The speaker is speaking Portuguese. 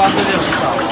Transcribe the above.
bateria no.